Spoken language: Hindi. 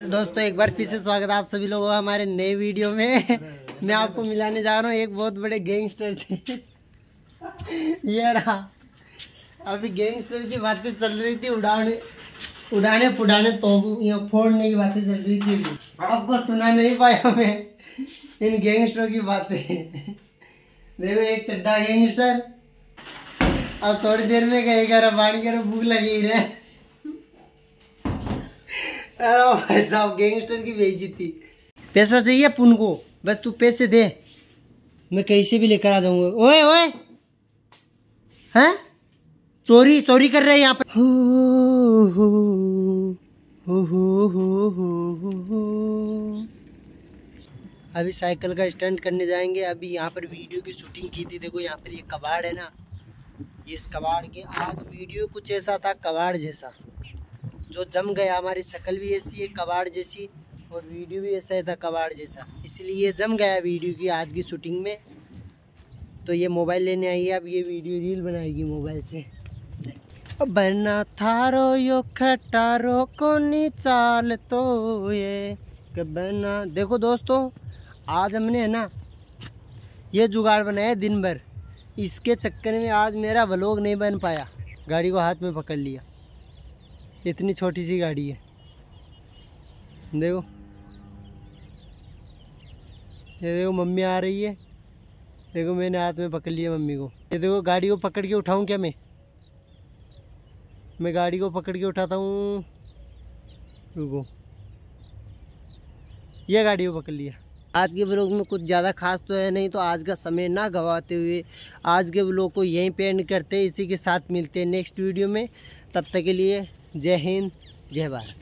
दोस्तों एक बार फिर से स्वागत है आप सभी लोगों का हमारे नए वीडियो में। मैं आपको मिलाने जा रहा हूँ एक बहुत बड़े गैंगस्टर से। ये रहा। अभी गैंगस्टर की बातें चल रही थी उड़ाने उड़ाने फुड़ाने तो फोड़ने की बातें चल रही थी आपको सुना नहीं पाया मैं इन गैंगस्टरों की बातें। देखो एक चड्डा गैंगस्टर अब थोड़ी देर में कहेगा रबान कर भूख लगी रहे। अरे भाई साहब गैंगस्टर की बेइज्जती। पैसा चाहिए पुन को। बस तू पैसे दे। मैं कहीं से भी लेकर आ जाऊँगा। ओए ओए! हैं? चोरी चोरी कर रहे हैं यहाँ पे। हो। अभी साइकिल का स्टंट करने जाएँगे। अभी यहाँ पर वीडियो की शूटिंग की थी। देखो यहाँ पर ये कबाड़ है ना। इस कबाड़ के आज वीडियो कुछ ऐसा था, कबाड़ जैसा। जो जम गया हमारी शक्ल भी ऐसी है कबाड़ जैसी और वीडियो भी ऐसा था, कबाड़ जैसा। इसलिए जम गया वीडियो की आज की शूटिंग में। तो ये मोबाइल लेने आई है, अब ये वीडियो रील बनाएगी मोबाइल से। बना थारो, यो खटारो को चाल तो ये बना देखो दोस्तों, आज हमने, है ना, ये जुगाड़ बनाया दिन भर। इसके चक्कर में आज मेरा व्लॉग नहीं बन पाया। गाड़ी को हाथ में पकड़ लिया। इतनी छोटी सी गाड़ी है। देखो। ये देखो, मम्मी आ रही है। देखो, मैंने हाथ में पकड़ लिया मम्मी को। ये देखो, गाड़ी को पकड़ के उठाऊं क्या मैं? मैं गाड़ी को पकड़ के उठाता हूँ। रुको। ये गाड़ी को पकड़ लिया। आज के ब्लॉग में कुछ ज़्यादा खास तो है नहीं तो आज का समय ना गवाते हुए आज के ब्लॉग को यहीं पे एंड करते हैं। इसी के साथ मिलते हैं नेक्स्ट वीडियो में। तब तक के लिए जय हिंद जय भारत।